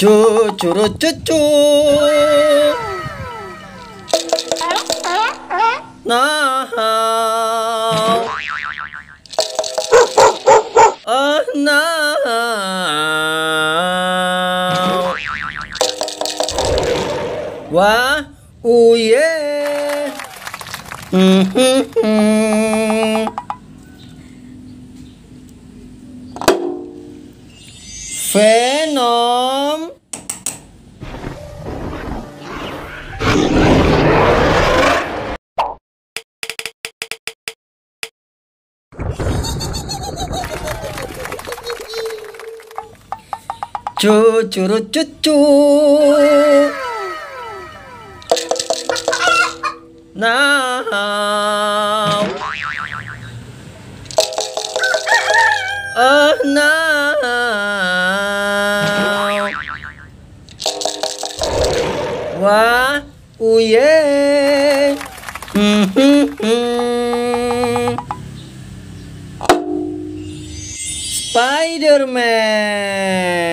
Cucuru cucu. Nah. Oh no. Wah, oh yeah. Mm-hmm. Venom. Cucuru cucu Now. Oh now. Wah oh, uye mm -hmm. Spider-Man.